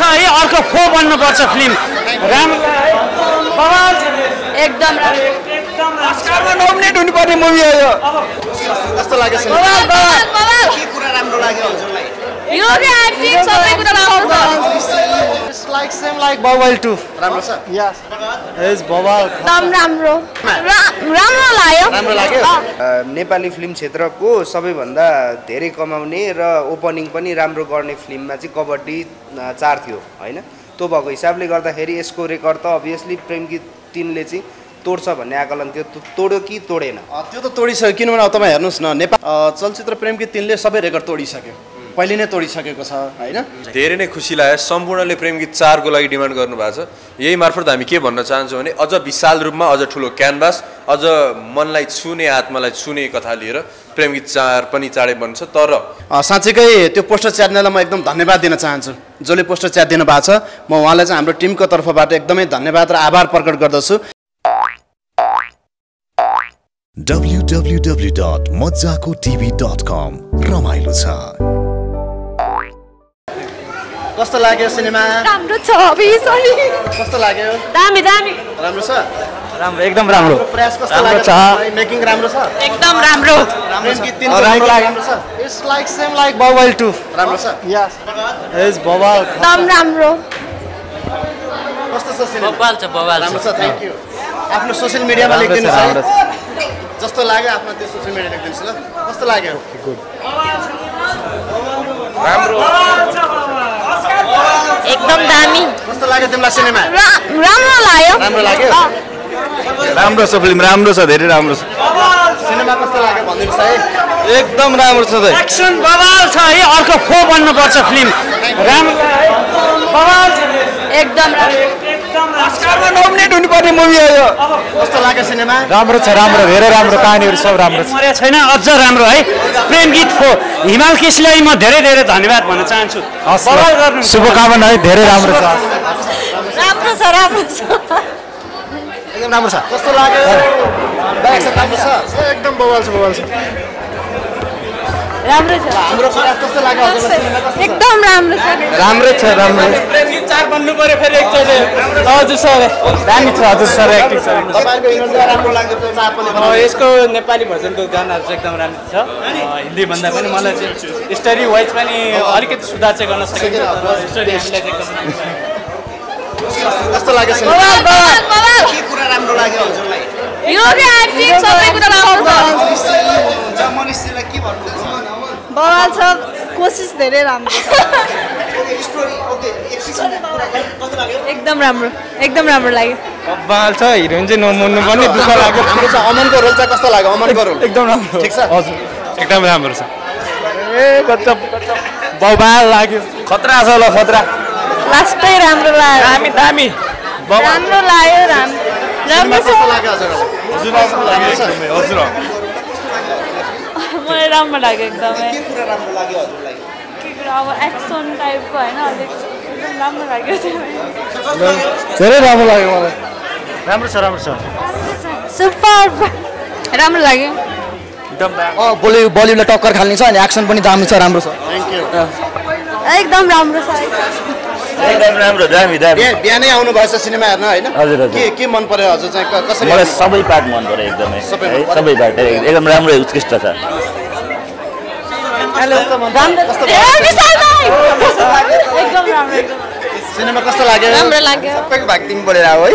छ है अर्को खो बन्नुपर्छ फिल्म। राम्रो एकदम राम्रो नोमिनेट हुनुपर्ने मुभी हो यो। कस्तो लाग्यो नेपाली फिल्म क्षेत्रको सबैभन्दा धेरै कमाउने र ओपनिङ पनि राम्रो गर्ने फिल्ममा चाहिँ कबड्डी चार थियो होइन? त्यो भएको हिसाबले गर्दाखेरि यसको रेकर्ड त अभियसली प्रेम गीत तिनले चाहिँ तोड्छ भन्ने आकलन थियो। त्यो तोड्यो कि तोडेन? त्यो त तोडिसक्यो। किनभने अब तपाईँ हेर्नुहोस् न नेपाल चलचित्र प्रेमकी तिनले सबै रेकर्ड तोडिसक्यो। पहिले नै तोडिसकेको छ होइन? धेरै नै खुसी लाग्यो। सम्पूर्णले प्रेम गीत चारको लागि डिमान्ड गर्नुभएको छ। यही मार्फत हामी के भन्न चाहन्छौँ भने अझ विशाल रूपमा अझ ठुलो क्यानभास अझ मनलाई छुने आत्मालाई छुने कथा लिएर प्रेम गीत चार पनि चाँडै बन्छ। तर साँच्चीकै त्यो पोस्टर च्याट्नेलाई म एकदम धन्यवाद दिन चाहन्छु। जसले पोस्टर च्याट दिनु भएको छ म उहाँलाई चाहिँ हाम्रो टिमको तर्फबाट एकदमै धन्यवाद र आभार प्रकट गर्दछु। www.mojakotv.com रमाइलो छ। कस्तो लाग्यो सिनेमा? राम्रो छ अभि सरी कस्तो लाग्यो? दामी दामी। राम्रो छ? राम्रो एकदम राम्रो। प्रयास कस्तो राम्रो लाग्यो? छ। मेकिङ राम्रो छ? एकदम राम्रो। प्रेमकी तिन Alright. राम्रो छ? It's like same like Bowel too. राम्रो छ? Yes. Yes, Bowel. एकदम राम्रो। कस्तो छ सिनेमा? बवाल छ बवाल राम्रो छ थ्याङ्क यू आफ्नो सोसियल मिडियामा राम्रो छ, राम्रो जस्तो लाग्यो आफ्नो त्यो सोसियल मिडिया लेखिदिनुहोस् ल। कस्तो लाग्यो? एकदम दामी। कस्तो लाग्यो तिमीलाई सिनेमा? राम्रो लाग्यो। राम्रो लाग्यो? राम्रो छ फिल्म राम्रो छ धेरै राम्रो छ। सिनेमा कस्तो लाग्यो भनिदिनुहोस् है। एकदम राम्रो छ एक्सन बवाल छ है अर्को खो बन्नुपर्छ फिल्म? राम्रो बवाल छ। एकदम राम्रो। अस्कारमा नोमिनेट हुनुपर्ने मुभी हो यो। कस्तो लाग्यो सिनेमा? राम्रो छ राम्रो धेरै राम्रो कहानीहरू सब राम्रो छ। छैन अझ राम्रो है। प्रेम गीत खो हिमाल केसीलाई म धेरै धेरै धन्यवाद भन्न चाहन्छु। शुभकामना है धेरै राम्रो छ। राम्रो छ राम्रो छ। एकदम राम्रो छ। कस्तो लाग्यो? एकदम बवाल छ बवाल छ। कस्तो छ? एकदम राम्रो छ। राम्रै छ राम्रो। चार बन्नु पर्यो फेरि एकचोटि हजुर सर। दामी छ हजुर सर राम्रो यसको नेपाली भर्जनको गानाहरू चाहिँ एकदम राम्रो छ। अ, हिन्दीभन्दा पनि मलाई चाहिँ स्टोरी वाइज पनि अलिकति सुधार चाहिँ गर्न सकिन्छ। राम्रो। कस्तो लाग्यो के कुरा राम्रो लाग्यो हजुरलाई? यो एक्टिङ सबै कुरा आउँछ मनिषजीलाई के भन्नुहुन्छ बवाल छ कोसिस धेरै राम्रो स्टोरी ओके एकछिन कुरा गर्नु। कस्तो लाग्यो एकदम राम्रो एकदम राम्रो लाग्यो बवाल छ हिरोइन चाहिँ नमर्नु पनि दुःख लाग्यो राम्रो छ अमनको रोल चाहिँ कस्तो लाग्यो अमनको रोल एकदम राम्रो ठिक छ हजुर एकदम राम्रो छ ए गजब बवाल लाग्यो खतरा छ ल खतरा लास्टै राम्रो लाग्यो दामी दामी राम्रो लाग्यो राम्रो राम्रो छ कस्तो लाग्यो छ हजुर मलाई राम्रो लाग्यो एकदमै। के कुरा राम्रो लाग्यो हजुरलाई? के कुरा अब एक्सन टाइपको होइन अलिक एकदम राम्रो लाग्यो धेरै राम्रो लाग्यो मलाई। राम्रो छ राम्रो छ। सुपर राम्रो लाग्यो। बलि बलिउडलाई टक्कर खाल्ने छ अनि एक्सन पनि दामी छ राम्रो छ। थ्याङ्क यू एकदम राम्रो छ। एकदम राम्रो दामी दामी। बिहान आउनु भएछ सिनेमा हेर्न होइन? हजुर, हजुर। के के मन पर्यो हजुर चाहिँ? कसरी मलाई सबै पार्ट मन पऱ्यो एकदमै सबै पार्ट एकदम राम्रो उत्कृष्ट छ। राम्रो? ए, विशाल भाइ! एकदम राम्रो एकदम सिनेमा कस्तो लाग्यो? राम्रो लाग्यो। सबैको भाग तिमी बोलेर आऊ है।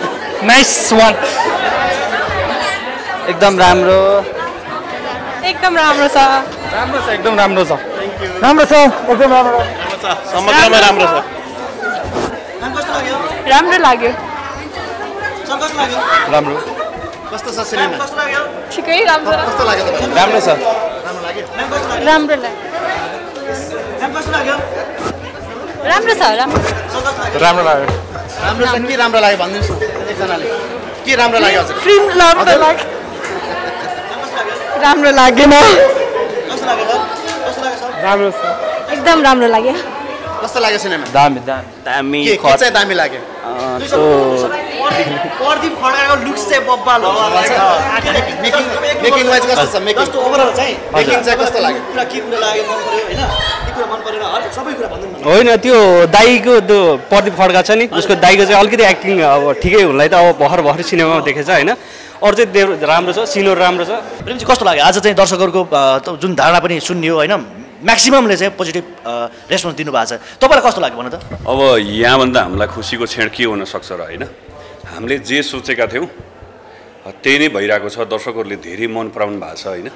नाइस वान एकदम राम्रो। एकदम राम्रो छ। राम्रो छ एकदम राम्रो छ। राम्रो छ। एकदम राम्रो। समग्रमा राम्रो छ। राम्रो लाग्यो। राम्रो। कस्तो छ सिनेमा? ठिकै राम्रो। कस्तो लाग्यो राम्रो छ। राम्रो लाग्यो। राम्रो छ राम्रो। राम्रो लाग्यो। राम्रो छ के राम्रो लाग्यो भनिदिनुहोस् न एकजनाले। के राम्रो लाग्यो फिल्म राम्रो लाग्यो। राम्रो लागेन राम्रो छ। एकदम राम्रो लाग्यो। कस्तो लाग्यो सिनेमा? दामी दामी। दामी चाहिँ दामी लाग्यो? प्रदीप खड्काको लुक्स चाहिँ बब्बाल हो मेकिङ मेकिङ वाइज कस्तो छ? मेकिङ जस्तो ओभरअल चाहिँ मेकिङ चाहिँ कस्तो लाग्यो? कुरा के कुरा लाग्यो मन पऱ्यो होइन? के कुरा मन परेन? हरेक सबै कुरा भन्नु न। होइन त्यो दाईको त्यो प्रदीप खड्का छ नि उसको दाईको चाहिँ अलिकति एक्टिङ अब ठिकै हुनलाई त अब भर्खर भर्खर सिनेमामा देखेछ होइन? अरू चाहिँ राम्रो छ सिनोर राम्रो छ। प्रेमजी कस्तो लाग्यो? आज चाहिँ दर्शकहरूको जुन धारणा पनि सुनियो होइन? म्याक्सिममले चाहिँ पोजिटिभ रेस्पोन्स दिनुभएको छ। तपाईँलाई कस्तो लाग्यो भन्नु त? अब यहाँभन्दा हामीलाई खुसीको क्षण के हुनसक्छ र होइन? हामीले जे सोचेका थियौँ त्यही नै भइरहेको छ। दर्शकहरूले धेरै मन पराउनु भएको छ होइन?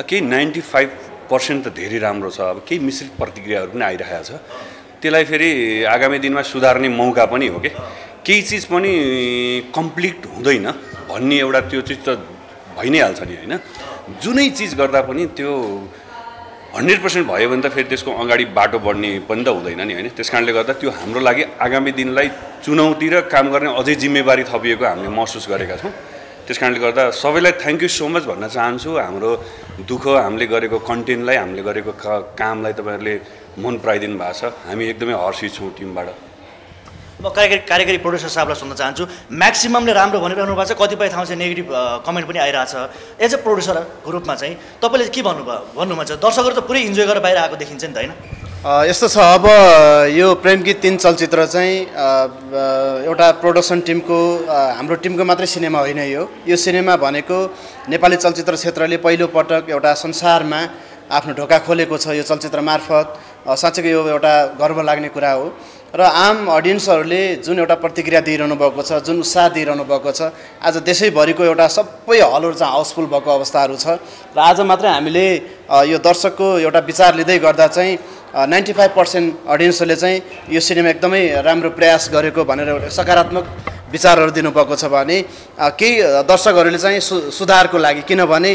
केही नाइन्टी फाइभ पर्सेन्ट त धेरै राम्रो छ। अब केही मिश्रित प्रतिक्रियाहरू पनि आइरहेको छ। त्यसलाई फेरि आगामी दिनमा सुधार्ने मौका पनि हो कि? केही चिज पनि कम्प्लिट हुँदैन भन्ने एउटा त्यो चिज त भइ नै हाल्छ नि होइन? जुनै चिज गर्दा पनि त्यो हन्ड्रेड पर्सेन्ट भयो भने त फेरि त्यसको अगाडि बाटो बढ्ने पनि त हुँदैन नि होइन? त्यस कारणले गर्दा त्यो हाम्रो लागि आगामी दिनलाई चुनौती र काम गर्ने अझै जिम्मेवारी थपिएको हामीले महसुस गरेका छौँ। त्यस कारणले गर्दा सबैलाई थ्याङ्क यू सो मच भन्न चाहन्छु। हाम्रो दुःख हामीले गरेको कन्टेन्टलाई हामीले गरेको कामलाई तपाईँहरूले मन पराइदिनु भएको छ। हामी एकदमै हर्षित छौँ टिमबाट। म कार्यकारी कार्यकारी प्रड्युसर साहबलाई सोध्न चाहन्छु। म्याक्सिममले राम्रो भनिरहनु भएको छ कतिपय ठाउँ चाहिँ नेगेटिभ कमेन्ट पनि आइरहेको छ एज अ प्रड्युसरको रूपमा चाहिँ तपाईँले के भन्नुभयो छ दर्शकहरू त पुरै इन्जोय गरेर बाहिर आएको देखिन्छ नि त होइन? यस्तो छ अब यो प्रेम गीत तिन चलचित्र चाहिँ एउटा प्रोडक्सन टिमको हाम्रो टिमको मात्रै सिनेमा होइन यो। यो सिनेमा भनेको नेपाली चलचित्र क्षेत्रले पहिलो पटक एउटा संसारमा आफ्नो ढोका खोलेको छ यो चलचित्र मार्फत। साँच्चैको यो एउटा गर्व लाग्ने कुरा हो। र आम अडियन्सहरूले जुन एउटा प्रतिक्रिया दिइरहनु भएको छ जुन उत्साह दिइरहनु भएको छ आज देशैभरिको एउटा सबै हलहरू चाहिँ हाउसफुल भएको अवस्थाहरू छ र आज मात्रै हामीले यो दर्शकको एउटा विचार लिँदै गर्दा चाहिँ नाइन्टी फाइभ पर्सेन्ट अडियन्सहरूले चाहिँ यो सिनेमा एकदमै राम्रो प्रयास गरेको भनेर एउटा सकारात्मक विचारहरू दिनुभएको छ भने केही दर्शकहरूले चाहिँ सु सुधारको लागि किनभने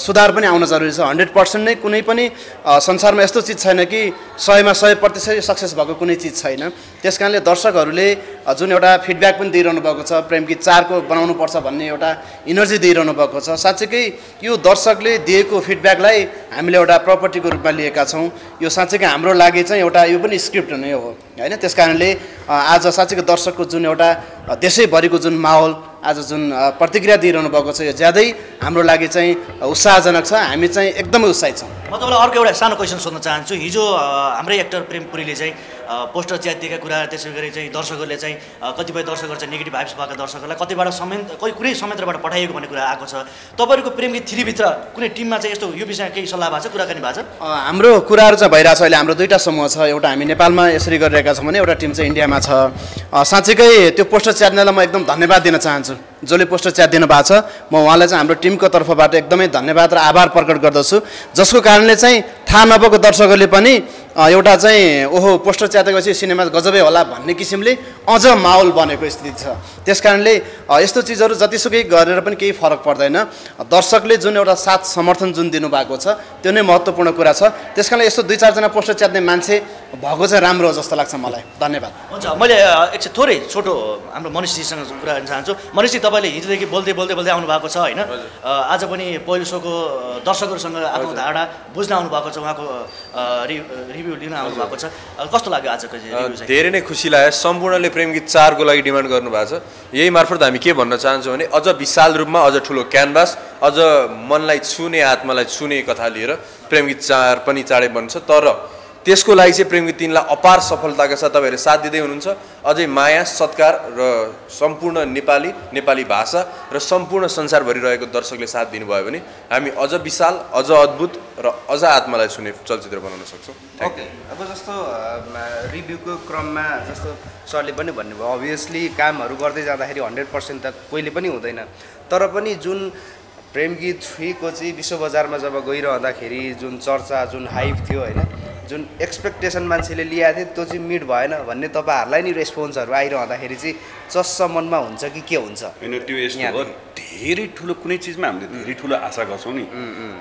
सुधार पनि आउन जरुरी छ। हन्ड्रेड पर्सेन्ट नै कुनै पनि संसारमा यस्तो चिज छैन कि सयमा सय प्रतिशत सक्सेस भएको कुनै चिज छैन। त्यस कारणले दर्शकहरूले जुन एउटा फिडब्याक पनि दिइरहनु भएको छ प्रेम गीत चारको बनाउनुपर्छ भन्ने एउटा इनर्जी दिइरहनु भएको छ साँच्चैकै यो दर्शकले दिएको फिडब्याकलाई हामीले एउटा प्रपर्टीको रूपमा लिएका छौँ। यो साँच्चैकै हाम्रो लागि चाहिँ एउटा यो पनि स्क्रिप्ट नै हो। होइन? त्यस कारणले आज साँच्चैको दर्शकको जुन एउटा देशैभरिको जुन माहौल आज जुन प्रतिक्रिया दिइरहनु भएको छ यो ज्यादै हाम्रो लागि चाहिँ उत्साहजनक छ। हामी चाहिँ एकदमै उत्साहित छौँ। म तपाईँलाई अर्को एउटा सानो क्वेसन सोध्न चाहन्छु। हिजो हाम्रै एक्टर प्रेम पुरीले चाहिँ पोस्टर च्यातिएका कुरा त्यसै गरी चाहिँ दर्शकहरूले चाहिँ कतिपय दर्शकहरू चाहिँ नेगेटिभ भाइब्स भएका दर्शकहरूलाई कतिबाट समेत कोही कुनै संयन्त्रबाट पठाइएको भन्ने कुरा आएको छ। तपाईँहरूको प्रेम गीत थ्रीभित्र कुनै टिममा चाहिँ यस्तो यो विषयमा केही सल्लाह भएको छ कुराकानी भएको छ? हाम्रो कुराहरू चाहिँ भइरहेको छ अहिले हाम्रो दुईवटा समूह छ। एउटा हामी नेपालमा यसरी गरिरहेका छौँ भने एउटा टिम चाहिँ इन्डियामा छ। साँच्चीकै त्यो पोस्टर च्याट्नेलाई म एकदम धन्यवाद दिन चाहन्छु। जसले पोस्टर च्याट दिनु भएको छ। म उहाँलाई चाहिँ हाम्रो टिमको तर्फबाट एकदमै धन्यवाद र आभार प्रकट गर्दछु। जसको कारणले चाहिँ थाहा नभएको दर्शकहरूले पनि एउटा चाहिँ ओहो पोस्टर च्यातेपछि सिनेमा गजबै होला भन्ने किसिमले अझ माहौल बनेको स्थिति छ। त्यस कारणले यस्तो चिजहरू जतिसुकै गरेर पनि केही फरक पर्दैन। दर्शकले जुन एउटा साथ समर्थन जुन दिनुभएको छ त्यो नै महत्त्वपूर्ण कुरा छ। त्यस कारणले यस्तो दुई चारजना पोस्टर च्यात्ने मान्छे भएको चाहिँ राम्रो हो जस्तो लाग्छ मलाई। धन्यवाद। हुन्छ मैले एकछिन थोरै छोटो हाम्रो मनिषजीसँग कुरा गर्न चाहन्छु। मनिषजी तपाईँले हिजोदेखि बोल्दै बोल्दै बोल्दै आउनु भएको छ होइन? आज पनि पहिलो सोको दर्शकहरूसँग आफ्नो धारणा बुझ्न आउनु भएको छ उहाँको रि रिभ्यू लिन आउनु भएको छ। कस्तो लाग्यो आजको धेरै नै खुसी लाग्यो। सम्पूर्णले प्रेम गीत चारको लागि डिमान्ड गर्नुभएको छ। यही मार्फत हामी के भन्न चाहन्छौँ भने अझ विशाल रूपमा अझ ठुलो क्यानभास अझ मनलाई छुने आत्मालाई छुने कथा लिएर प्रेम गीत चार पनि चाँडै बन्छ। तर त्यसको लागि चाहिँ प्रेम तिनलाई अपार सफलताका साथ तपाईँहरूले साथ दिँदै हुनुहुन्छ। अझै माया सत्कार र सम्पूर्ण नेपाली नेपाली भाषा र सम्पूर्ण संसारभरि रहेको दर्शकले साथ दिनुभयो भने हामी अझ विशाल अझ अद्भुत र अझ आत्मालाई छुने चलचित्र बनाउन सक्छौँ। यू अब जस्तो रिभ्यूको क्रममा जस्तो सरले पनि भन्नुभयो अभियसली कामहरू गर्दै जाँदाखेरि हन्ड्रेड पर्सेन्ट त कहिले पनि हुँदैन। तर पनि जुन प्रेम गीत थ्रीको चाहिँ विश्व बजारमा जब गइरहँदाखेरि जुन चर्चा जुन हाइप थियो होइन जुन एक्सपेक्टेसन मान्छेले लिएको थियो त्यो चाहिँ मिट भएन भन्ने तपाईँहरूलाई नि रेस्पोन्सहरू आइरहँदाखेरि चाहिँ चस्स मनमा हुन्छ कि के हुन्छ। होइन त्यो यस्तो हो धेरै ठुलो कुनै चिजमा हामीले धेरै ठुलो आशा गर्छौँ नि।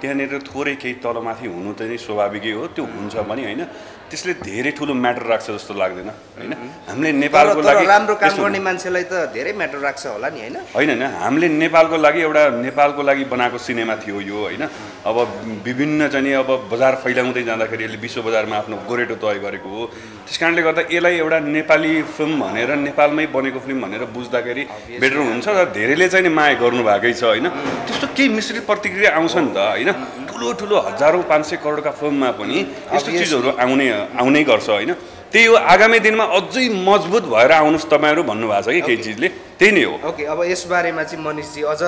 त्यहाँनिर थोरै केही तलमाथि हुनु त नि स्वाभाविकै हो त्यो हुन्छ पनि होइन। त्यसले धेरै ठुलो म्याटर राख्छ जस्तो लाग्दैन होइन। हामीले नेपालको लागि राम्रो काम गर्ने मान्छेलाई त धेरै म्याटर राख्छ होला नि होइन। होइन होइन। हामीले नेपालको लागि एउटा नेपालको लागि बनाएको सिनेमा थियो यो होइन। अब विभिन्न चाहिँ अब बजार फैलाउँदै जाँदाखेरि यसले विश्व बजारमा आफ्नो गोरेटो तय गरेको हो। त्यस कारणले गर्दा यसलाई एउटा नेपाली फिल्म भनेर नेपालमै बनेको फिल्म भनेर बुझ्दाखेरि बेटर हुन्छ र धेरैले चाहिँ नि माया गर्नुभएकै छ होइन? त्यस्तो केही मिश्रित प्रतिक्रिया आउँछ नि त होइन? ठुलो ठुलो हजारौँ पाँच सय करोडका फिल्ममा पनि यस्तो चिजहरू आउने आउनै गर्छ होइन? त्यही हो आगामी दिनमा अझै मजबुत भएर आउनुहोस् तपाईँहरू भन्नुभएको छ कि केही चिजले। त्यही नै हो। ओके अब यसबारेमा चाहिँ मनिषजी अझ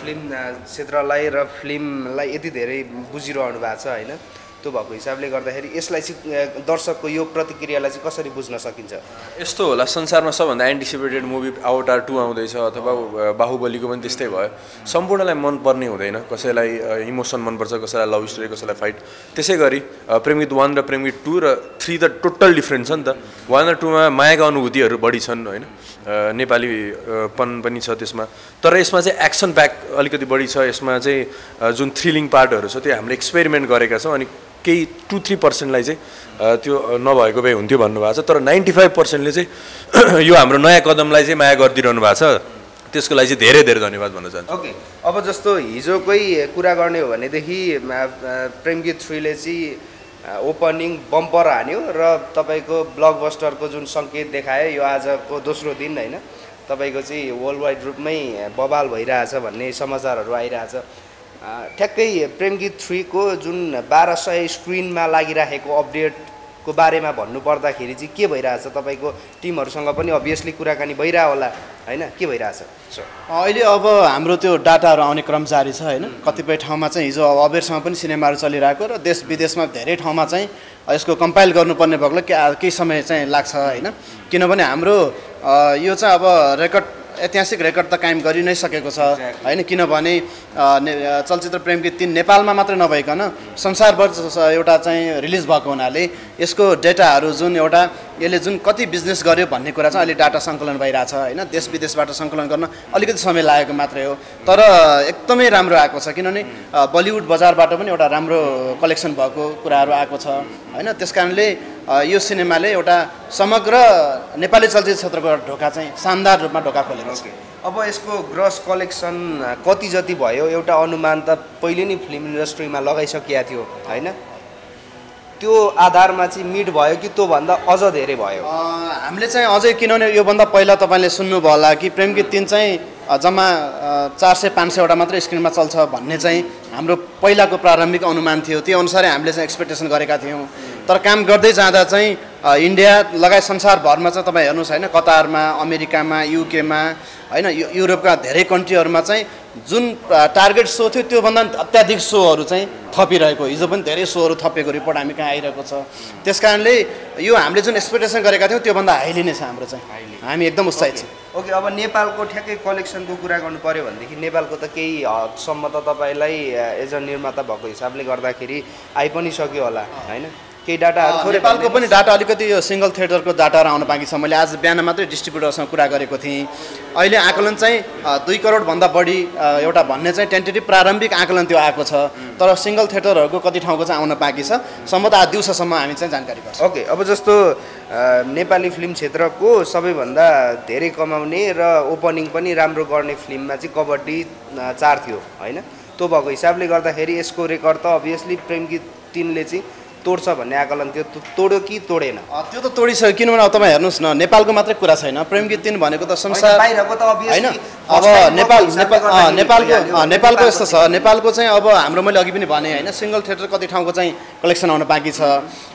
फिल्म क्षेत्रलाई र फिल्मलाई यति धेरै बुझिरहनु भएको छ होइन? त्यो भएको हिसाबले गर्दाखेरि यसलाई चाहिँ दर्शकको यो प्रतिक्रियालाई चाहिँ कसरी बुझ्न सकिन्छ? यस्तो होला संसारमा सबभन्दा एन्टिसिपेटेड मुभी अवतार टू आउँदैछ अथवा बाहुबलीको पनि त्यस्तै भयो। सम्पूर्णलाई मनपर्ने हुँदैन कसैलाई इमोसन मनपर्छ कसैलाई लभ स्टोरी कसैलाई फाइट त्यसै गरी प्रेमित वान र प्रेमित टू र थ्री त टोटल डिफ्रेन्ट छ नि त। वान र टूमा मायाका अनुभूतिहरू बढी छन् होइन? अ, नेपाली अ, पन छ त्यसमा। तर यसमा चाहिँ एक्सन ब्याक अलिकति बढी छ। यसमा चाहिँ जुन थ्रिलिङ पार्टहरू छ त्यो हामीले एक्सपेरिमेन्ट गरेका छौँ अनि केही टु थ्री पर्सेन्टलाई चाहिँ त्यो नभएको भए हुन्थ्यो भन्नुभएको छ तर नाइन्टी फाइभ पर्सेन्टले चाहिँ यो हाम्रो नयाँ कदमलाई चाहिँ माया गरिदिइरहनु भएको छ। त्यसको लागि चाहिँ धेरै धेरै धन्यवाद भन्न चाहन्छु। ओके अब जस्तो हिजोकै कुरा गर्ने हो भनेदेखि आ, आ, प्रेम गीत थ्रीले चाहिँ ओपनिङ बम्पर हान्यो र तपाईँको ब्लकबस्टरको जुन सङ्केत देखायो यो आजको दोस्रो दिन होइन? तपाईँको चाहिँ वर्ल्ड वाइड रूपमै बवाल भइरहेछ भन्ने समाचारहरू आइरहेछ। ठ्याक्कै प्रेम गीत थ्रीको जुन बाह्र सय स्क्रिनमा लागिराखेको अपडेटको बारेमा भन्नुपर्दाखेरि चाहिँ के भइरहेछ तपाईँको टिमहरूसँग पनि अभियसली कुराकानी भइरह होला होइन? के भइरहेछ? अहिले अब हाम्रो त्यो डाटाहरू आउने क्रम जारी छ होइन? कतिपय ठाउँमा चाहिँ हिजो अब अबेरसम्म पनि सिनेमाहरू चलिरहेको र देश विदेशमा धेरै ठाउँमा चाहिँ यसको कम्पाइल गर्नुपर्ने भएकोले केही समय चाहिँ लाग्छ होइन? किनभने हाम्रो यो चाहिँ अब रेकर्ड ऐतिहासिक रेकर्ड त कायम गरि नै सकेको छ। होइन? किनभने चलचित्र प्रेम गीत तिन नेपालमा मात्रै नभइकन संसारभर एउटा चाहिँ रिलिज भएको हुनाले यसको डेटाहरू जुन एउटा यसले जुन कति बिजनेस गर्यो भन्ने कुरा चाहिँ अहिले डाटा सङ्कलन भइरहेछ होइन? देश विदेशबाट सङ्कलन गर्न अलिकति समय लागेको मात्रै हो। तर एकदमै राम्रो आएको छ किनभने बलिउड बजारबाट पनि एउटा राम्रो कलेक्सन भएको कुराहरू आएको छ होइन? त्यस कारणले यो सिनेमाले एउटा समग्र नेपाली चलचित्र क्षेत्रको ढोका चाहिँ शानदार रूपमा ढोका खोलेको छ। अब यसको ग्रस कलेक्सन कति जति भयो एउटा अनुमान त पहिले नै फिल्म इन्डस्ट्रीमा लगाइसकिया थियो होइन? त्यो आधारमा चाहिँ मिड भयो कि त्योभन्दा अझ धेरै भयो? हामीले चाहिँ अझै किनभने योभन्दा पहिला तपाईँले सुन्नुभयो होला कि प्रेम गीत तिन चाहिँ जम्मा चार सय पाँच सयवटा मात्रै स्क्रिनमा चल्छ भन्ने चाहिँ हाम्रो पहिलाको प्रारम्भिक अनुमान थियो। त्यो अनुसारै हामीले चाहिँ एक्सपेक्टेसन गरेका थियौँ। तर काम गर्दै जाँदा चाहिँ इन्डिया लगायत संसारभरमा चाहिँ तपाईँ हेर्नुहोस् होइन कतारमा अमेरिकामा युकेमा होइन युरोपका धेरै कन्ट्रीहरूमा चाहिँ जुन टार्गेट सो थियो त्योभन्दा अत्याधिक सोहरू चाहिँ थपिरहेको हिजो पनि धेरै सोहरू थपिएको रिपोर्ट हामी कहाँ आइरहेको छ। त्यस कारणले यो हामीले जुन एक्सपेक्टेसन गरेका थियौँ त्योभन्दा हाइली नै छ हाम्रो चाहिँ। हामी एकदम उत्साहित छौँ। ओके। अब नेपालको ठ्याक्कै कलेक्सनको कुरा गर्नु पऱ्यो भनेदेखि नेपालको त केही हदसम्म त तपाईँलाई एज अ निर्माता भएको हिसाबले गर्दाखेरि आइ पनि सक्यो होला होइन? केही डाटाहरू थोरै नेपालको पनि डाटा अलिकति यो सिङ्गल थिएटरको डाटाहरू आउन बाँकी छ। मैले आज बिहान मात्रै डिस्ट्रिब्युटरसँग कुरा गरेको थिएँ। अहिले आकलन चाहिँ दुई करोडभन्दा बढी एउटा भन्ने चाहिँ टेन्टेटिभ प्रारम्भिक आकलन त्यो आएको छ। तर सिङ्गल थिएटरहरूको कति ठाउँको चाहिँ आउन बाँकी छ। सम्भवतः आज दिउँसोसम्म हामी चाहिँ जानकारी गर्छौँ। ओके अब जस्तो नेपाली फिल्म क्षेत्रको सबैभन्दा धेरै कमाउने र ओपनिङ पनि राम्रो गर्ने फिल्ममा चाहिँ कबड्डी चार थियो होइन? त्यो भएको हिसाबले गर्दाखेरि यसको रेकर्ड त अभियसली प्रेम गीत तिनले चाहिँ तोड्छ भन्ने आकलन थियो त्यो तोड्यो कि तोडेन? त्यो त तोडिसक्यो किनभने अब तपाईँ हेर्नुहोस् न नेपालको मात्रै कुरा छैन। प्रेम गीत तिन भनेको त संसार होइन, अब नेपाल नेपालको नेपालको यस्तो छ। नेपालको चाहिँ अब हाम्रो मैले अघि पनि भने होइन सिङ्गल थिएटर कति ठाउँको चाहिँ कलेक्सन आउन बाँकी छ।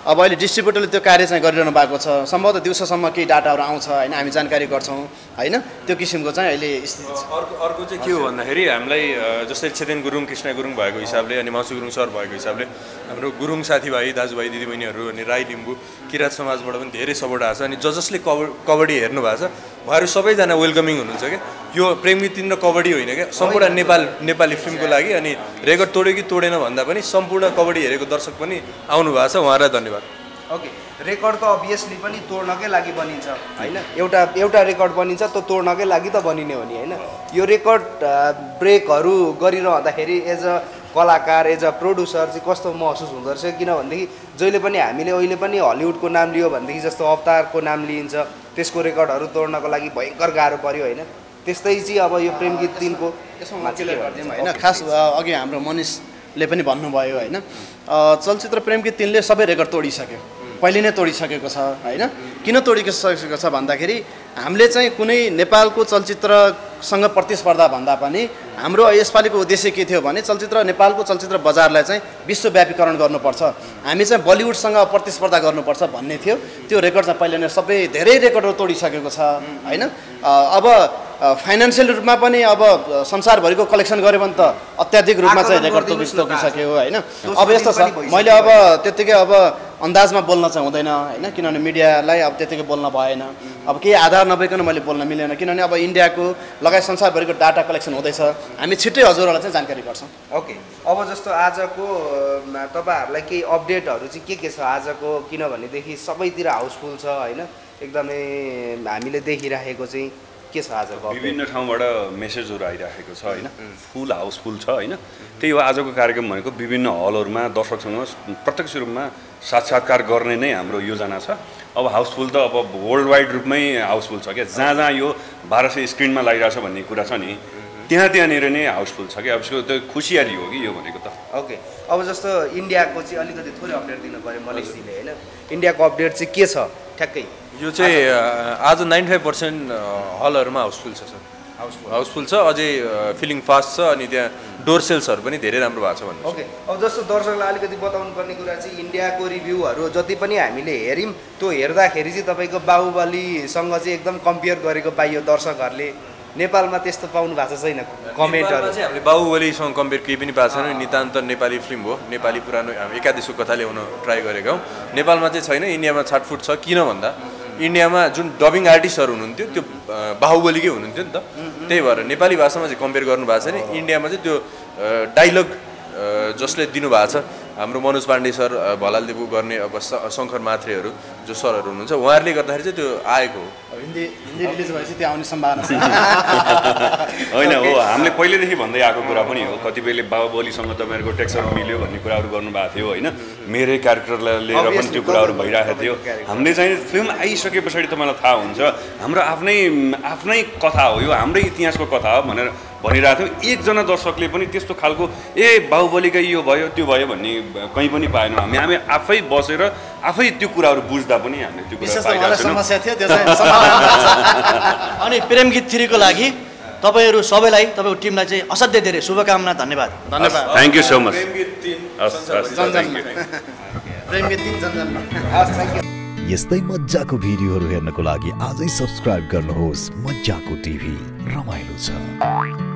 अब अहिले डिस्ट्रिब्युटरले त्यो कार्य चाहिँ गरिरहनु भएको छ। सम्भवतः दिउँसोसम्म केही डाटाहरू आउँछ होइन? हामी जानकारी गर्छौँ होइन? त्यो किसिमको चाहिँ अहिले स्थिति छ। अर्को अर्को चाहिँ के हो भन्दाखेरि हामीलाई जस्तै छेदेन गुरुङ कृष्ण गुरुङ भएको हिसाबले अनि मासु गुरुङ सर भएको हिसाबले हाम्रो गुरुङ साथीभाइ दाजुभाइ दिदीबहिनीहरू अनि राई लिम्बू किराँत समाजबाट पनि धेरै सपोर्ट आएको छ। अनि ज जसले कब कबड्डी हेर्नु भएको छ उहाँहरू सबैजना वेलकमिङ हुनुहुन्छ क्या? यो प्रेमी तिन र कबड्डी होइन क्या? सम्पूर्ण नेपाल नेपाली फिल्मको लागि अनि रेकर्ड तोड्यो कि तोडेन भन्दा पनि सम्पूर्ण कबड्डी हेरेको दर्शक पनि आउनु भएको छ। उहाँलाई धन्यवाद। ओके। रेकर्ड त अभियसली पनि तोड्नकै लागि बनिन्छ होइन? एउटा एउटा रेकर्ड बनिन्छ त तोड्नकै लागि त बनिने हो नि होइन? यो रेकर्ड ब्रेकहरू गरिरहँदाखेरि एज अ कलाकार एज अ प्रड्युसर चाहिँ कस्तो महसुस हुँदो रहेछ किनभनेदेखि जहिले पनि हामीले अहिले पनि हलिउडको नाम लियो भनेदेखि जस्तो अवतारको नाम लिइन्छ त्यसको रेकर्डहरू तोड्नको लागि भयङ्कर गाह्रो पऱ्यो होइन? त्यस्तै चाहिँ अब यो प्रेम गीत तिनको होइन? खास अघि हाम्रो मनिषले पनि भन्नुभयो होइन? चलचित्र प्रेम गीत तिनले सबै रेकर्ड तोडिसक्यो। पहिले नै तोडिसकेको छ होइन? किन तोडिसकेको छ भन्दाखेरि हामीले चाहिँ कुनै नेपालको चलचित्रसँग प्रतिस्पर्धा भन्दा पनि हाम्रो यसपालिको उद्देश्य के थियो भने चलचित्र नेपालको चलचित्र बजारलाई चाहिँ विश्वव्यापीकरण गर्नुपर्छ। हामी चाहिँ बलिउडसँग प्रतिस्पर्धा गर्नुपर्छ भन्ने थियो। त्यो रेकर्ड चाहिँ पहिले नै सबै धेरै रेकर्डहरू तोडिसकेको छ होइन? अब फाइनेन्सियल रूपमा पनि अब संसारभरिको कलेक्सन गऱ्यो भने त अत्याधिक रूपमा चाहिँ रेकर्ड तोकि तोकिसक्यो होइन? अब यस्तो छ। मैले अब त्यत्तिकै अब अन्दाजमा बोल्न चाहिँ हुँदैन होइन? किनभने मिडियालाई अब त्यत्तिकै बोल्न भएन। अब केही आधार नभइकन मैले बोल्न मिलेन किनभने अब इन्डियाको लगायत संसारभरिको डाटा कलेक्सन हुँदैछ। हामी छिट्टै हजुरहरूलाई चाहिँ जानकारी गर्छौँ। ओके। अब जस्तो आजको तपाईँहरूलाई केही अपडेटहरू चाहिँ के के छ आजको? किनभनेदेखि सबैतिर हाउसफुल छ होइन? एकदमै हामीले देखिराखेको चाहिँ के छ आजको? विभिन्न ठाउँबाट मेसेजहरू आइराखेको छ होइन? फुल हाउसफुल छ होइन? त्यही हो आजको कार्यक्रम भनेको विभिन्न हलहरूमा दर्शकसँग प्रत्यक्ष रूपमा साक्षात्कार गर्ने नै हाम्रो योजना छ। अब हाउसफुल त अब वर्ल्ड वाइड रूपमै हाउसफुल छ क्या। जहाँ जहाँ यो बाह्र सय स्क्रिनमा लागिरहेछ भन्ने कुरा छ नि त्यहाँ त्यहाँनिर नै हाउसफुल छ कि अब यसको त खुसियाली हो कि यो भनेको त। ओके। अब जस्तो इन्डियाको चाहिँ अलिकति थोरै अपडेट दिनु पऱ्यो मलेसियाले होइन? इन्डियाको अपडेट चाहिँ के छ? ठ्याक्कै। यो चाहिँ आज नाइन्टी फाइभ पर्सेन्ट हलहरूमा हाउसफुल छ सर। हाउसफुल हाउसफुल छ अझै फिलिङ फास्ट छ अनि त्यहाँ डोर सेल्सहरू पनि धेरै राम्रो भएको छ भन्नु ओके अब जस्तो दर्शकलाई अलिकति बताउनु पर्ने कुरा चाहिँ इन्डियाको रिभ्यूहरू जति पनि हामीले हेऱ्यौँ त्यो हेर्दाखेरि चाहिँ तपाईँको बाहुबलीसँग चाहिँ एकदम कम्पेयर गरेको पाइयो दर्शकहरूले। नेपालमा त्यस्तो पाउनु भएको छैन कमेन्टहरू। चाहिँ हामीले बाहुबलीसँग कम्पेयर केही पनि पाएको छैन। नितान्त नेपाली फिल्म हो। नेपाली पुरानो हामी एकादेशको कथा ल्याउन ट्राई गरेका हौँ। नेपालमा चाहिँ छैन इन्डियामा छाटफुट छ किन भन्दा? इन्डियामा जुन डबिङ आर्टिस्टहरू हुनुहुन्थ्यो त्यो बाहुबलीकै हुनुहुन्थ्यो नि त। त्यही भएर नेपाली भाषामा चाहिँ कम्पेयर गर्नु भएको छ नि। इन्डियामा चाहिँ त्यो डाइलग जसले दिनुभएको छ हाम्रो मनोज पाण्डे सर अ, भलाल देबु गर्ने अब स- शङ्कर मात्रेहरू जो सरहरू हुनुहुन्छ उहाँहरूले गर्दाखेरि चाहिँ त्यो आएको हो। हिन्दी हिन्दी रिलिज भएपछि त्यो आउने सम्भावना छ। होइन हो हामीले पहिल्यैदेखि भन्दै आएको कुरा पनि हो। कतिपयले बाहुबलीसँग तपाईँहरूको टेक्सर मिल्यो भन्ने कुराहरू गर्नुभएको थियो होइन? मेरै क्यारेक्टरलाई लिएर पनि त्यो कुराहरू भइरहेको थियो। हामीले चाहिँ फिल्म आइसके पछाडि तपाईँलाई थाहा हुन्छ हाम्रो आफ्नै आफ्नै कथा हो। यो हाम्रै इतिहासको कथा हो भनेर भनिरहेको थियौँ। एकजना दर्शकले पनि त्यस्तो खालको ए बाहुबलीकै यो भयो त्यो भयो भन्ने कहीँ पनि पाएनौँ। हामी हामी आफै बसेर आफै त्यो कुराहरू बुझ्दा पनि हामीले त्यो कुरा समस्या थियो अनि प्रेम गीत थ्रीको लागि तपाईँहरू सबैलाई तपाईँको टिमलाई चाहिँ असाध्यै धेरै शुभकामना धन्यवाद। धन्यवाद। थ्याङ्क यू सो मच यस्तै मजाको भिडियोहरू हेर्नको लागि आजै सब्सक्राइब गर्नुहोस् मजाको टिभी। रमाइलो छ।